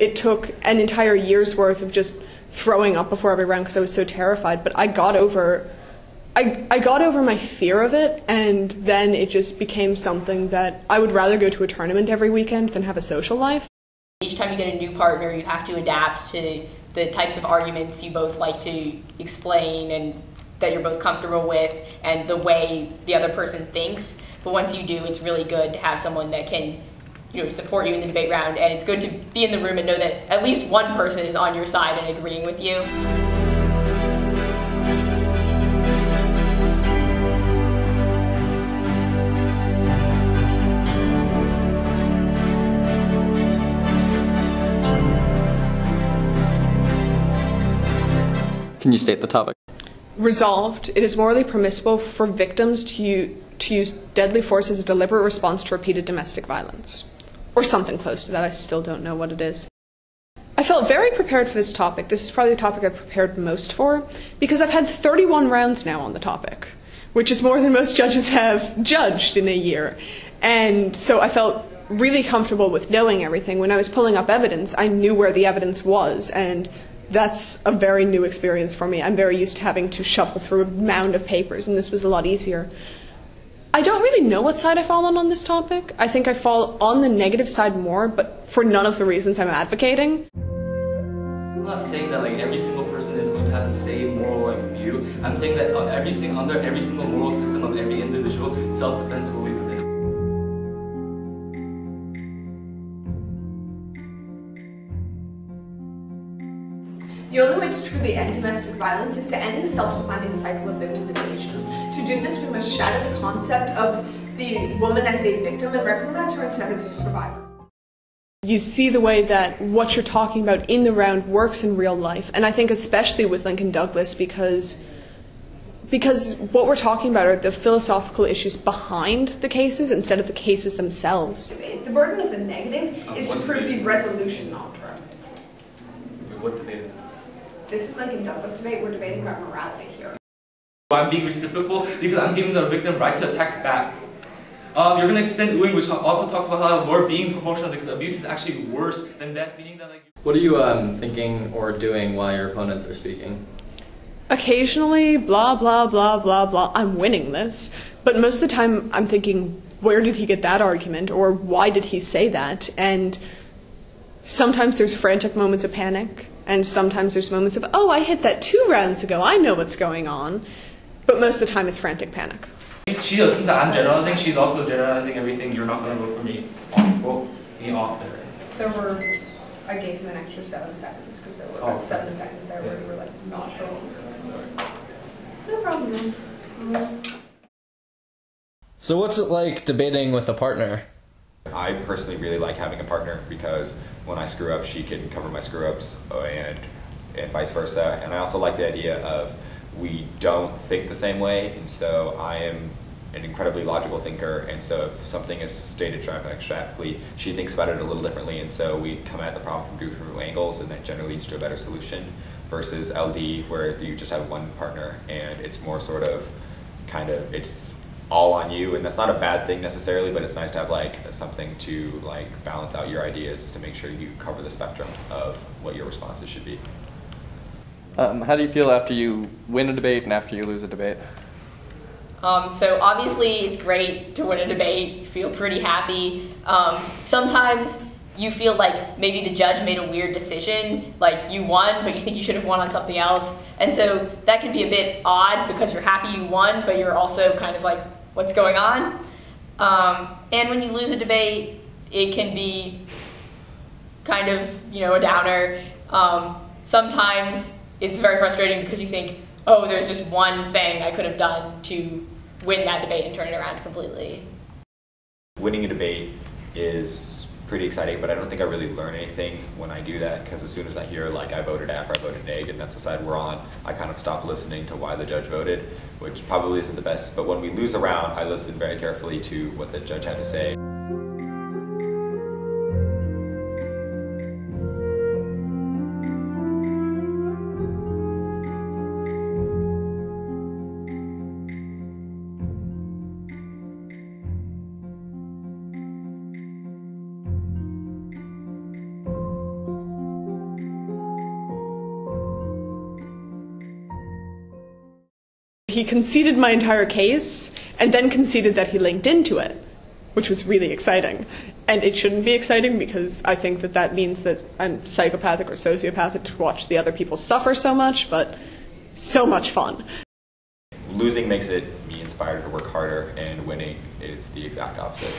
it took an entire year's worth of just throwing up before every round because I was so terrified. But I got over. I, I got over my fear of it, and then it just became something that I would rather go to a tournament every weekend than have a social life. Each time you get a new partner, you have to adapt to the types of arguments you both like to explain and that you're both comfortable with and the way the other person thinks. But once you do, it's really good to have someone that can you know, support you in the debate round. And it's good to be in the room and know that at least one person is on your side and agreeing with you. Can you state the topic? Resolved, it is morally permissible for victims to use, to use deadly force as a deliberate response to repeated domestic violence. Or something close to that, I still don't know what it is. I felt very prepared for this topic. This is probably the topic I've prepared most for, because I've had 31 rounds now on the topic, which is more than most judges have judged in a year. And so I felt really comfortable with knowing everything. When I was pulling up evidence, I knew where the evidence was, and that's a very new experience for me. I'm very used to having to shuffle through a mound of papers, and this was a lot easier. I don't really know what side I fall on on this topic. I think I fall on the negative side more, but for none of the reasons I'm advocating. I'm not saying that like every single person is going to have the same moral like view. I'm saying that uh, every single under every single moral system of every individual, self-defense will be permitted. The only way to truly end domestic violence is to end the self-defining cycle of victimization. To do this, we must shatter the concept of the woman as a victim and recognize her instead as a survivor. You see the way that what you're talking about in the round works in real life, and I think especially with Lincoln Douglas because because what we're talking about are the philosophical issues behind the cases instead of the cases themselves. The burden of the negative is to prove the resolution doctrine. What debate is this? is like Lincoln Douglas debate. We're debating about morality here. I'm being reciprocal because I'm giving the victim right to attack back. Um, you're going to extend Ewing, which also talks about how more being proportional because abuse is actually worse than that, meaning that like. What are you um, thinking or doing while your opponents are speaking? Occasionally, blah, blah, blah, blah, blah, I'm winning this. But most of the time, I'm thinking, where did he get that argument? Or why did he say that? And sometimes there's frantic moments of panic. And sometimes there's moments of, oh, I hit that two rounds ago. I know what's going on. But most of the time, it's frantic panic. She assumes that I'm generalizing. She's also generalizing everything. You're not going to vote for me. Vote me off there. There were, I gave him an extra seven seconds because there were Oh. about seven seconds there where Yeah. you were like not sure what was going on. It's no problem, man. So, what's it like debating with a partner? I personally really like having a partner because when I screw up, she can cover my screw ups and and vice versa. And I also like the idea of we don't think the same way, and so I am an incredibly logical thinker, and so if something is stated abstractly, she thinks about it a little differently, and so we come at the problem from different angles, and that generally leads to a better solution. Versus LD, where you just have one partner, and it's more sort of kind of it's all on you and that's not a bad thing necessarily but it's nice to have like something to like balance out your ideas to make sure you cover the spectrum of what your responses should be Um, how do you feel after you win a debate and after you lose a debate? Um, so obviously, it's great to win a debate. You feel pretty happy. Um, sometimes you feel like maybe the judge made a weird decision, like you won, but you think you should have won on something else, and so that can be a bit odd because you're happy you won, but you're also kind of like, what's going on? Um, and when you lose a debate, it can be kind of you know a downer. Um, sometimes it's very frustrating because you think, oh, there's just one thing I could have done to win that debate and turn it around completely. winning a debate is pretty exciting but i don't think i really learn anything when i do that because as soon as i hear like i voted or i voted neg and that's the side we're on i kind of stop listening to why the judge voted which probably isn't the best but when we lose a round i listen very carefully to what the judge had to say he conceded my entire case and then conceded that he linked into it, which was really exciting. And it shouldn't be exciting because I think that that means that I'm psychopathic or sociopathic to watch the other people suffer so much, but so much fun. Losing makes it me inspired to work harder, and winning is the exact opposite.